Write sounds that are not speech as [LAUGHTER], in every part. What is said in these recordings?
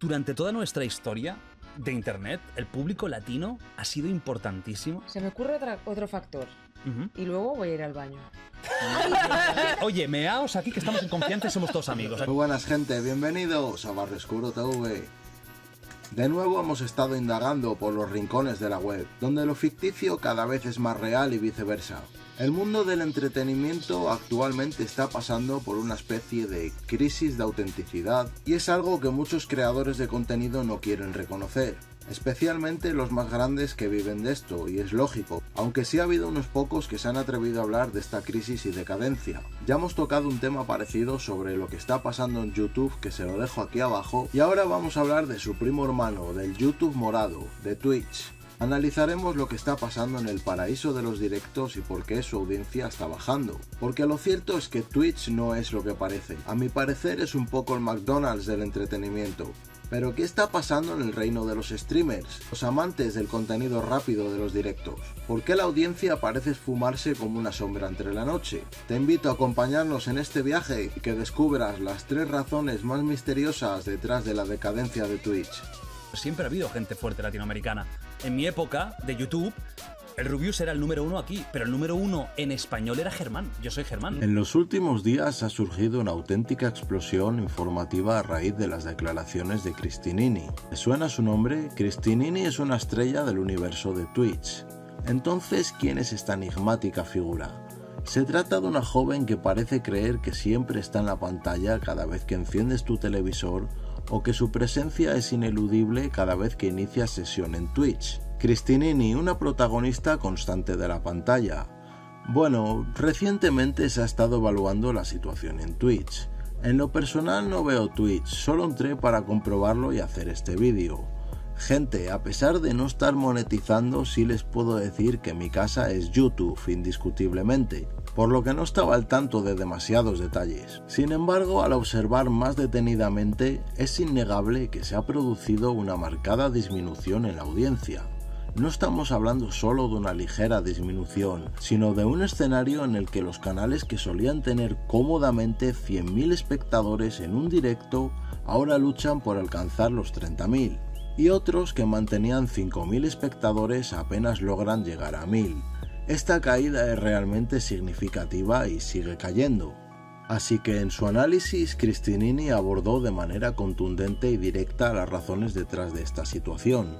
durante toda nuestra historia de Internet, el público latino ha sido importantísimo. Se me ocurre otra- otro factor. Ujú. Y luego voy a ir al baño. [LAUGHS] Oye, meaos aquí que estamos en confianza y somos todos amigos. Muy buenas gente, bienvenidos a Barrio Oscuro TV. De nuevo hemos estado indagando por los rincones de la web, donde lo ficticio cada vez es más real y viceversa. El mundo del entretenimiento actualmente está pasando por una especie de crisis de autenticidad y es algo que muchos creadores de contenido no quieren reconocer, especialmente los más grandes que viven de esto, y es lógico, aunque sí ha habido unos pocos que se han atrevido a hablar de esta crisis y decadencia. Ya hemos tocado un tema parecido sobre lo que está pasando en YouTube, que se lo dejo aquí abajo, y ahora vamos a hablar de su primo hermano, del YouTube morado, de Twitch. Analizaremos lo que está pasando en el paraíso de los directos y por qué su audiencia está bajando. Porque lo cierto es que Twitch no es lo que parece. A mi parecer es un poco el McDonald's del entretenimiento. Pero ¿qué está pasando en el reino de los streamers? Los amantes del contenido rápido de los directos. ¿Por qué la audiencia parece esfumarse como una sombra entre la noche? Te invito a acompañarnos en este viaje y que descubras las tres razones más misteriosas detrás de la decadencia de Twitch. Siempre ha habido gente fuerte latinoamericana. En mi época de YouTube, el Rubius era el número uno aquí, pero el número uno en español era Germán. Yo soy Germán. En los últimos días ha surgido una auténtica explosión informativa a raíz de las declaraciones de Cristinini. ¿Te suena su nombre? Cristinini es una estrella del universo de Twitch. Entonces, ¿quién es esta enigmática figura? Se trata de una joven que parece creer que siempre está en la pantalla cada vez que enciendes tu televisor o que su presencia es ineludible cada vez que inicias sesión en Twitch. Cristinini, una protagonista constante de la pantalla. Bueno, recientemente se ha estado evaluando la situación en Twitch. En lo personal no veo Twitch, solo entré para comprobarlo y hacer este vídeo. Gente, a pesar de no estar monetizando, sí les puedo decir que mi casa es YouTube, indiscutiblemente, por lo que no estaba al tanto de demasiados detalles. Sin embargo, al observar más detenidamente, es innegable que se ha producido una marcada disminución en la audiencia. No estamos hablando solo de una ligera disminución, sino de un escenario en el que los canales que solían tener cómodamente 100.000 espectadores en un directo ahora luchan por alcanzar los 30.000, y otros que mantenían 5.000 espectadores apenas logran llegar a 1.000. Esta caída es realmente significativa y sigue cayendo. Así que en su análisis, Cristinini abordó de manera contundente y directa las razones detrás de esta situación.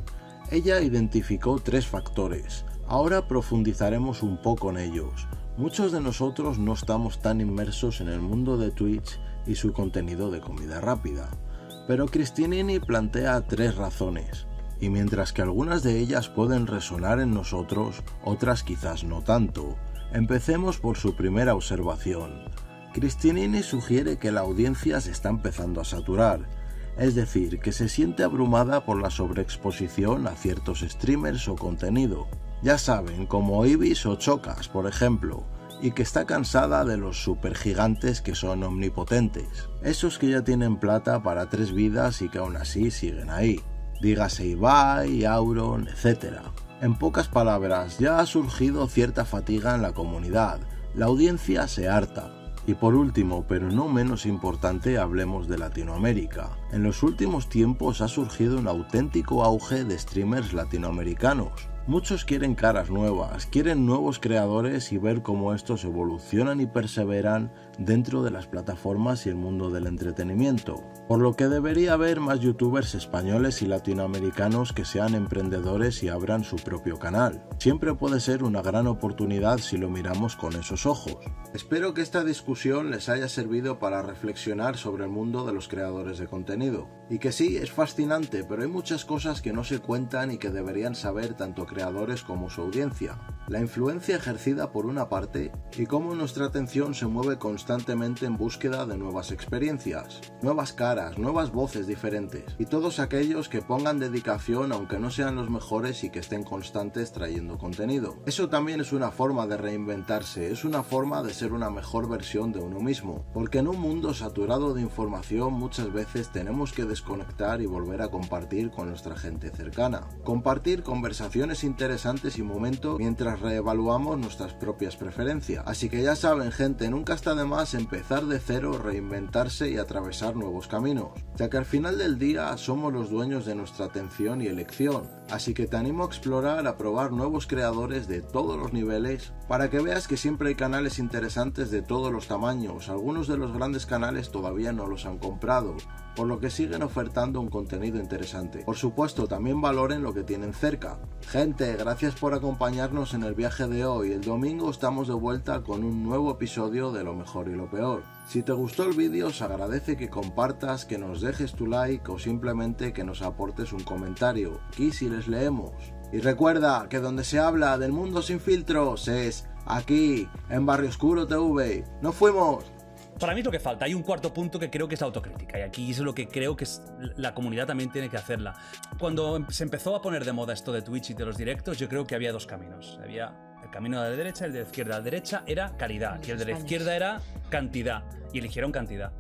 Ella identificó tres factores. Ahora profundizaremos un poco en ellos. Muchos de nosotros no estamos tan inmersos en el mundo de Twitch y su contenido de comida rápida. Pero Cristinini plantea tres razones. Y mientras que algunas de ellas pueden resonar en nosotros, otras quizás no tanto. Empecemos por su primera observación. Cristinini sugiere que la audiencia se está empezando a saturar, es decir, que se siente abrumada por la sobreexposición a ciertos streamers o contenido. Ya saben, como Ibis o Chocas, por ejemplo, y que está cansada de los supergigantes que son omnipotentes. Esos que ya tienen plata para tres vidas y que aún así siguen ahí. Dígase Ibai, Auron, etc. En pocas palabras, ya ha surgido cierta fatiga en la comunidad. La audiencia se harta. Y por último, pero no menos importante, hablemos de Latinoamérica. En los últimos tiempos ha surgido un auténtico auge de streamers latinoamericanos. Muchos quieren caras nuevas, quieren nuevos creadores y ver cómo estos evolucionan y perseveran dentro de las plataformas y el mundo del entretenimiento. Por lo que debería haber más youtubers españoles y latinoamericanos que sean emprendedores y abran su propio canal. Siempre puede ser una gran oportunidad si lo miramos con esos ojos. Espero que esta discusión les haya servido para reflexionar sobre el mundo de los creadores de contenido. Y que sí, es fascinante, pero hay muchas cosas que no se cuentan y que deberían saber tanto creadores como su audiencia. La influencia ejercida por una parte y cómo nuestra atención se mueve constantemente en búsqueda de nuevas experiencias, nuevas caras, nuevas voces diferentes y todos aquellos que pongan dedicación aunque no sean los mejores y que estén constantes trayendo contenido. Eso también es una forma de reinventarse, es una forma de ser una mejor versión de uno mismo, porque en un mundo saturado de información muchas veces tenemos que desconectar y volver a compartir con nuestra gente cercana. Compartir conversaciones interesantes y momentos mientras reevaluamos nuestras propias preferencias. Así que ya saben gente, nunca está de más empezar de cero, reinventarse y atravesar nuevos caminos, ya que al final del día somos los dueños de nuestra atención y elección. Así que te animo a explorar, a probar nuevos creadores de todos los niveles, para que veas que siempre hay canales interesantes de todos los tamaños. Algunos de los grandes canales todavía no los han comprado, por lo que siguen ofertando un contenido interesante. Por supuesto, también valoren lo que tienen cerca. Gente, gracias por acompañarnos en el viaje de hoy. El domingo estamos de vuelta con un nuevo episodio de Lo mejor y lo peor. Si te gustó el vídeo, os agradece que compartas, que nos dejes tu like o simplemente que nos aportes un comentario. Aquí si les leemos. Y recuerda que donde se habla del mundo sin filtros es aquí, en Barrio Oscuro TV. ¡Nos fuimos! Para mí es lo que falta. Hay un cuarto punto que creo que es la autocrítica. Y aquí es lo que creo que es, la comunidad también tiene que hacerla. Cuando se empezó a poner de moda esto de Twitch y de los directos, yo creo que había dos caminos. Había el camino de la derecha el de la izquierda. La derecha era calidad y el de la izquierda era cantidad. Y eligieron cantidad.